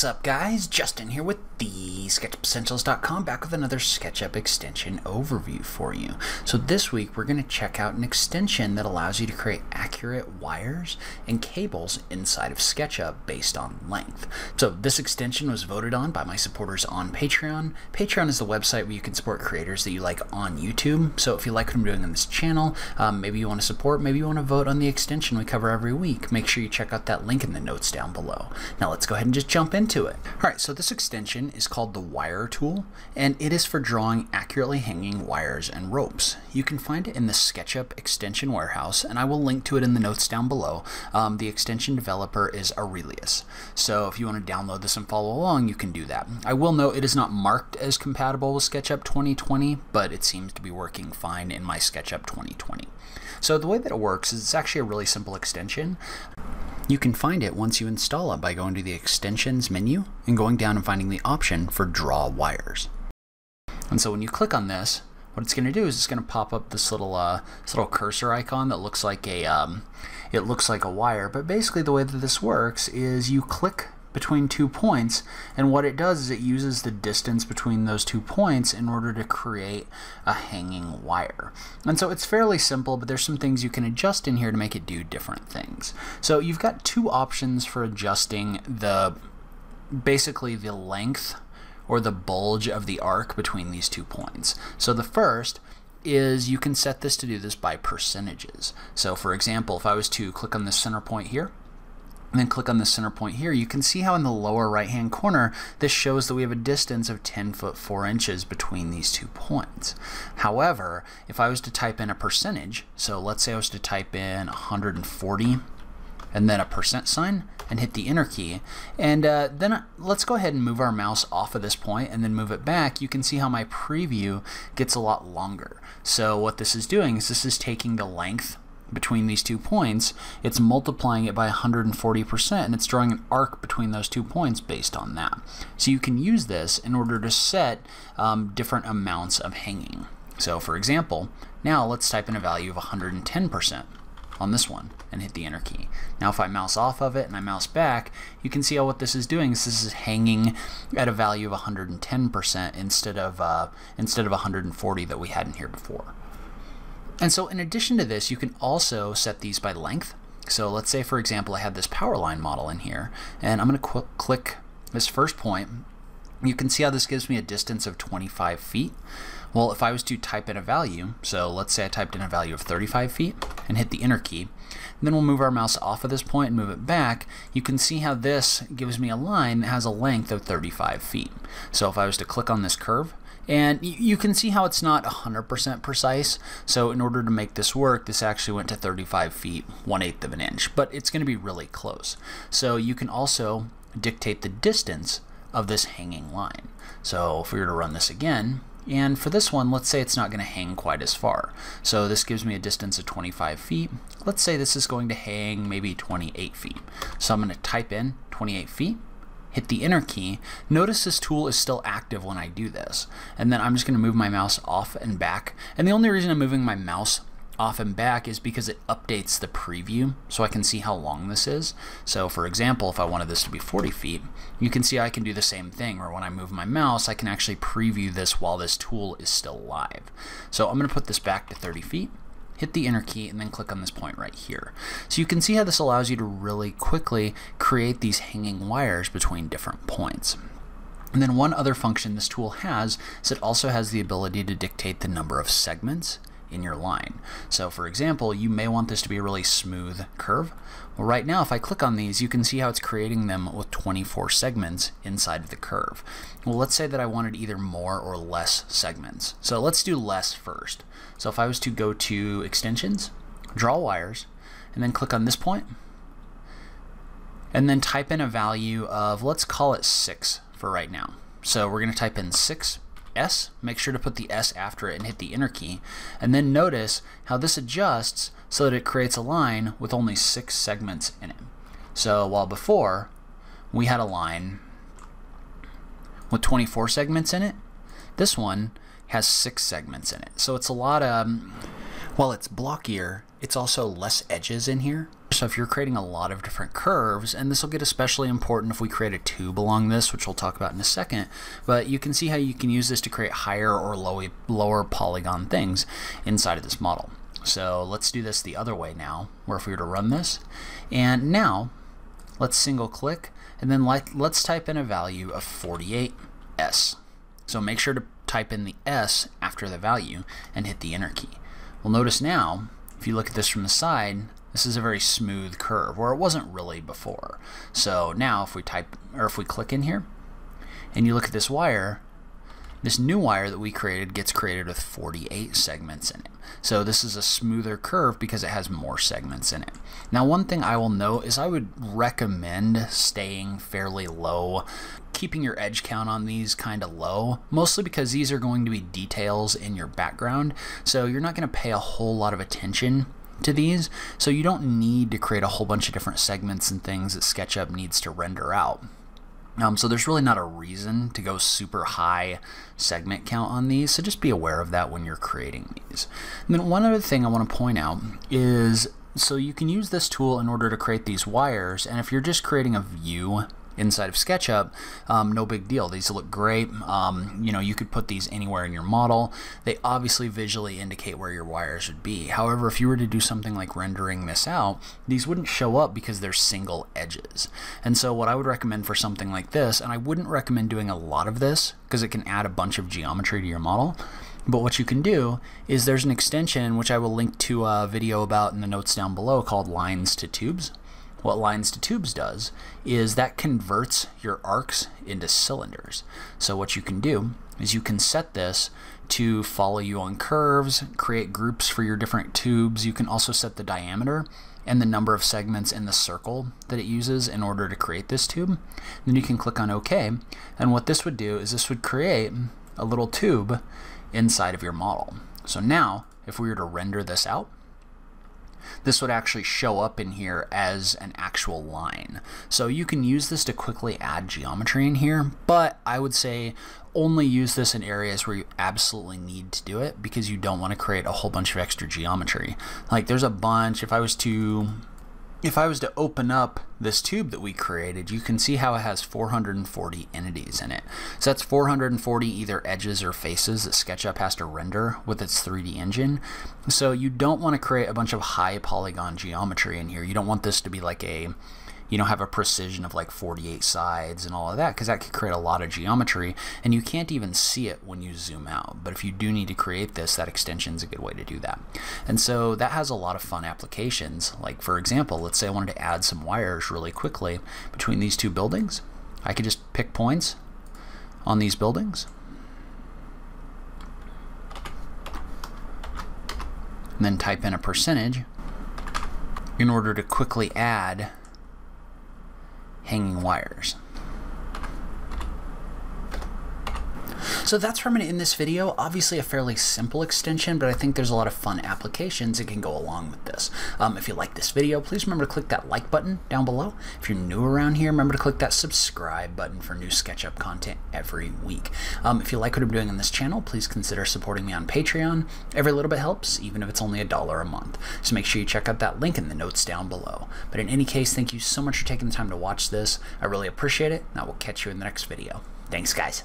What's up guys? Justin here with the SketchUpEssentials.com back with another SketchUp extension overview for you. So this week we're going to check out an extension that allows you to create accurate wires and cables inside of SketchUp based on length. So this extension was voted on by my supporters on Patreon. Patreon is the website where you can support creators that you like on YouTube. So if you like what I'm doing on this channel, um, maybe you want to support, maybe you want to vote on the extension we cover every week, make sure you check out that link in the notes down below. Now let's go ahead and just jump into it. Alright, so this extension is called the Wire tool, and it is for drawing accurately hanging wires and ropes. You can find it in the SketchUp extension warehouse, and I will link to it in the notes down below. Um, the extension developer is Aerilius, so if you want to download this and follow along, you can do that. I will note it is not marked as compatible with SketchUp 2020, but it seems to be working fine in my SketchUp 2020. So the way that it works is it's actually a really simple extension. You can find it once you install it by going to the extensions menu and going down and finding the option for draw wires. And so when you click on this, what it's going to do is it's going to pop up this little uh, this little cursor icon that looks like a um, it looks like a wire. But basically the way that this works is you click between two points and what it does is it uses the distance between those two points in order to create a hanging wire. And so it's fairly simple but there's some things you can adjust in here to make it do different things. So you've got two options for adjusting the basically the length or the bulge of the arc between these two points. So the first is you can set this to do this by percentages. So for example, if I was to click on the center point here, and then click on the center point here, you can see how in the lower right hand corner this shows that we have a distance of 10 foot 4 inches between these two points. However, if I was to type in a percentage, so let's say I was to type in 140 and then a percent sign and hit the enter key and uh, then uh, let's go ahead and move our mouse off of this point and then move it back you can see how my preview gets a lot longer so what this is doing is this is taking the length between these two points, it's multiplying it by 140% and it's drawing an arc between those two points based on that. So you can use this in order to set um, different amounts of hanging. So for example, now let's type in a value of 110% on this one and hit the enter key. Now if I mouse off of it and I mouse back, you can see how what this is doing is this is hanging at a value of 110% instead of uh, instead of 140 that we had in here before. And so in addition to this, you can also set these by length. So let's say, for example, I have this power line model in here, and I'm going to click this first point. You can see how this gives me a distance of 25 feet. Well, if I was to type in a value, so let's say I typed in a value of 35 feet and hit the enter key, then we'll move our mouse off of this point and move it back, you can see how this gives me a line that has a length of 35 feet. So if I was to click on this curve, and you can see how it's not 100% precise. So in order to make this work, this actually went to 35 feet, 1 8th of an inch. But it's going to be really close. So you can also dictate the distance of this hanging line. So if we were to run this again, and for this one, let's say it's not going to hang quite as far. So this gives me a distance of 25 feet. Let's say this is going to hang maybe 28 feet. So I'm going to type in 28 feet hit the enter key, notice this tool is still active when I do this. And then I'm just going to move my mouse off and back. And the only reason I'm moving my mouse off and back is because it updates the preview so I can see how long this is. So for example, if I wanted this to be 40 feet, you can see I can do the same thing where when I move my mouse, I can actually preview this while this tool is still live. So I'm going to put this back to 30 feet hit the enter key, and then click on this point right here. So you can see how this allows you to really quickly create these hanging wires between different points. And then one other function this tool has is it also has the ability to dictate the number of segments in your line. So for example, you may want this to be a really smooth curve. Well, right now, if I click on these, you can see how it's creating them with 24 segments inside of the curve. Well, let's say that I wanted either more or less segments. So let's do less first. So if I was to go to extensions, draw wires, and then click on this point, and then type in a value of, let's call it 6 for right now. So we're going to type in 6 S, make sure to put the S after it and hit the enter key. And then notice how this adjusts so that it creates a line with only six segments in it. So while before we had a line with 24 segments in it, this one has six segments in it. So it's a lot of, um, while it's blockier, it's also less edges in here. So if you're creating a lot of different curves, and this will get especially important if we create a tube along this, which we'll talk about in a second, but you can see how you can use this to create higher or low, lower polygon things inside of this model. So let's do this the other way now, where if we were to run this, and now let's single click, and then like, let's type in a value of 48S. So make sure to type in the S after the value and hit the enter key. Well notice now, if you look at this from the side, this is a very smooth curve, where it wasn't really before. So now if we type, or if we click in here, and you look at this wire, this new wire that we created gets created with 48 segments in it. So this is a smoother curve because it has more segments in it. Now one thing I will note is I would recommend staying fairly low, keeping your edge count on these kind of low, mostly because these are going to be details in your background. So you're not going to pay a whole lot of attention to these. So you don't need to create a whole bunch of different segments and things that SketchUp needs to render out. Um, so there's really not a reason to go super high segment count on these, so just be aware of that when you're creating these. And then one other thing I want to point out is so you can use this tool in order to create these wires, and if you're just creating a view inside of SketchUp, um, no big deal. These look great. Um, you know, you could put these anywhere in your model. They obviously visually indicate where your wires would be. However, if you were to do something like rendering this out, these wouldn't show up because they're single edges. And so what I would recommend for something like this, and I wouldn't recommend doing a lot of this because it can add a bunch of geometry to your model, but what you can do is there's an extension which I will link to a video about in the notes down below called Lines to Tubes what lines to tubes does is that converts your arcs into cylinders. So what you can do is you can set this to follow you on curves, create groups for your different tubes. You can also set the diameter and the number of segments in the circle that it uses in order to create this tube. Then you can click on OK. And what this would do is this would create a little tube inside of your model. So now, if we were to render this out, this would actually show up in here as an actual line. So you can use this to quickly add geometry in here, but I would say only use this in areas where you absolutely need to do it because you don't want to create a whole bunch of extra geometry. Like there's a bunch, if I was to if I was to open up this tube that we created, you can see how it has 440 entities in it. So that's 440 either edges or faces that SketchUp has to render with its 3D engine. So you don't want to create a bunch of high polygon geometry in here. You don't want this to be like a you know, have a precision of like 48 sides and all of that because that could create a lot of geometry and you can't even see it when you zoom out. But if you do need to create this, that extension is a good way to do that. And so that has a lot of fun applications. Like for example, let's say I wanted to add some wires really quickly between these two buildings. I could just pick points on these buildings. And then type in a percentage in order to quickly add hanging wires. So that's where I'm going to end this video. Obviously a fairly simple extension, but I think there's a lot of fun applications that can go along with this. Um, if you like this video, please remember to click that like button down below. If you're new around here, remember to click that subscribe button for new SketchUp content every week. Um, if you like what I'm doing on this channel, please consider supporting me on Patreon. Every little bit helps, even if it's only a dollar a month. So make sure you check out that link in the notes down below. But in any case, thank you so much for taking the time to watch this. I really appreciate it, and I will catch you in the next video. Thanks, guys.